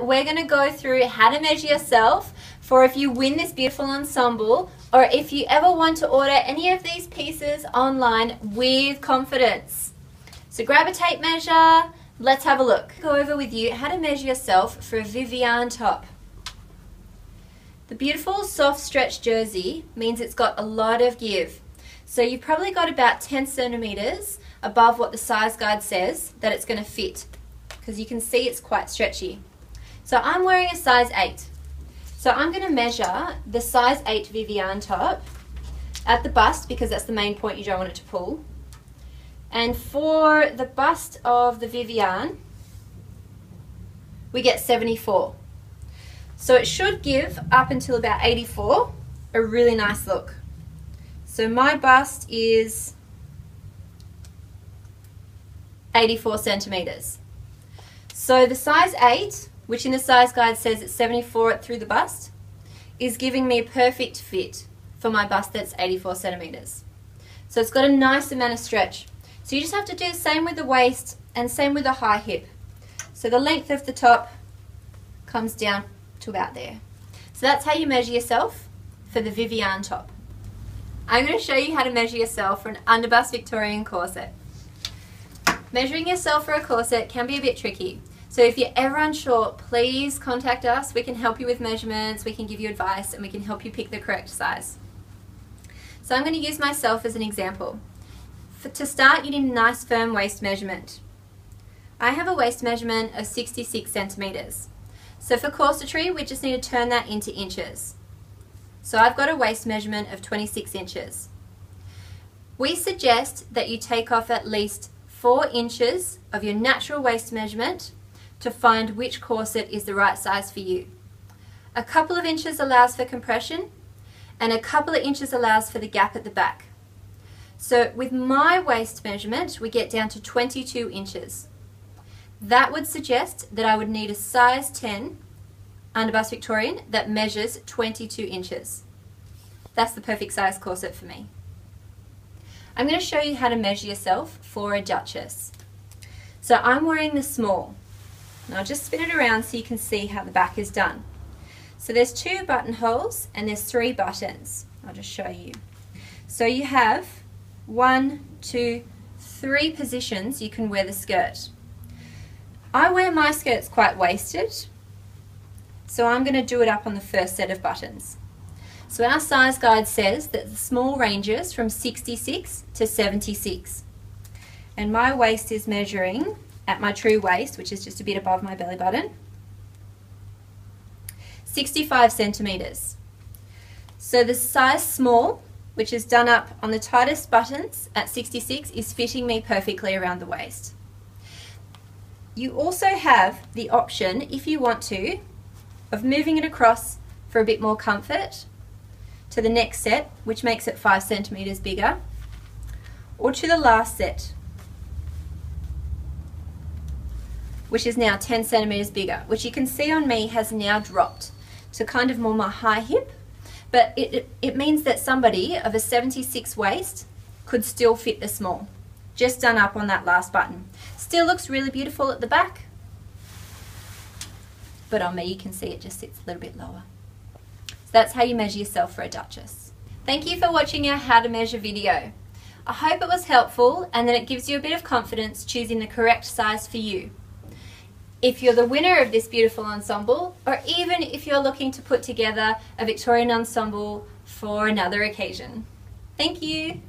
we're going to go through how to measure yourself for if you win this beautiful ensemble or if you ever want to order any of these pieces online with confidence. So grab a tape measure, let's have a look. Go over with you how to measure yourself for a Vivianne top. The beautiful soft stretch jersey means it's got a lot of give. So you've probably got about 10 centimeters above what the size guide says that it's going to fit because you can see it's quite stretchy. So I'm wearing a size 8. So I'm going to measure the size 8 Vivianne top at the bust because that's the main point you don't want it to pull. And for the bust of the Vivianne, we get 74. So it should give up until about 84 a really nice look. So my bust is 84 centimeters. So the size 8 which in the size guide says it's 74 through the bust, is giving me a perfect fit for my bust that's 84 centimeters. So it's got a nice amount of stretch. So you just have to do the same with the waist and same with the high hip. So the length of the top comes down to about there. So that's how you measure yourself for the Vivianne top. I'm going to show you how to measure yourself for an underbust Victorian corset. Measuring yourself for a corset can be a bit tricky. So if you're ever unsure, please contact us. We can help you with measurements, we can give you advice, and we can help you pick the correct size. So I'm going to use myself as an example. For, to start, you need a nice firm waist measurement. I have a waist measurement of 66 centimeters. So for corsetry, we just need to turn that into inches. So I've got a waist measurement of 26 inches. We suggest that you take off at least 4 inches of your natural waist measurement to find which corset is the right size for you. A couple of inches allows for compression and a couple of inches allows for the gap at the back. So with my waist measurement, we get down to 22 inches. That would suggest that I would need a size 10 underbust Victorian that measures 22 inches. That's the perfect size corset for me. I'm going to show you how to measure yourself for a Duchess. So I'm wearing the small. Now I'll just spin it around so you can see how the back is done. So there's two buttonholes and there's three buttons. I'll just show you. So you have one, two, three positions you can wear the skirt. I wear my skirts quite waisted, so I'm going to do it up on the first set of buttons. So our size guide says that the small ranges from 66 to 76. And my waist is measuring at my true waist, which is just a bit above my belly button. 65 centimeters. So the size small, which is done up on the tightest buttons at 66, is fitting me perfectly around the waist. You also have the option, if you want to, of moving it across for a bit more comfort to the next set, which makes it 5 centimeters bigger, or to the last set, which is now 10 centimeters bigger, which you can see on me has now dropped to kind of more my high hip. But it, it, it means that somebody of a 76 waist could still fit the small. Just done up on that last button. Still looks really beautiful at the back. But on me you can see it just sits a little bit lower. So that's how you measure yourself for a Duchess. Thank you for watching our how to measure video. I hope it was helpful and that it gives you a bit of confidence choosing the correct size for you if you're the winner of this beautiful ensemble, or even if you're looking to put together a Victorian ensemble for another occasion. Thank you.